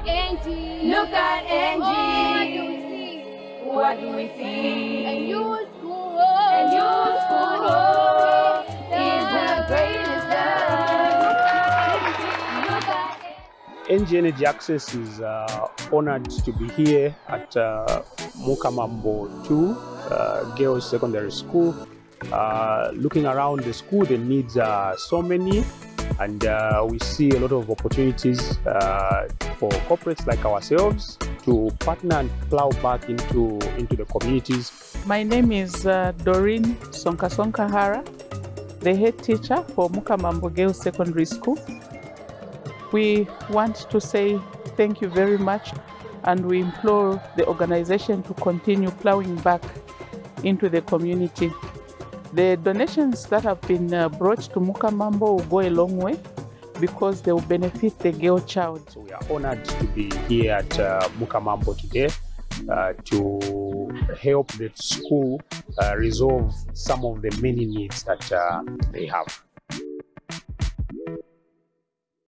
at ENGIE. Look at ENGIE. Oh, what do we see? What do we see? And you school. And you school is the greatest love. Look ENGIE Energy Access is uh, honored to be here at uh, Mukamambo 2 uh, Girls Secondary School. Uh, looking around the school, the needs are so many, and uh, we see a lot of opportunities uh, for corporates like ourselves to partner and plow back into, into the communities. My name is uh, Doreen Sonkasonka Hara, the head teacher for Mukamambo Girls Secondary School. We want to say thank you very much and we implore the organization to continue plowing back into the community. The donations that have been uh, brought to Mukamambo will go a long way because they will benefit the girl child. So we are honored to be here at uh, Mukamambo today uh, to help the school uh, resolve some of the many needs that uh, they have.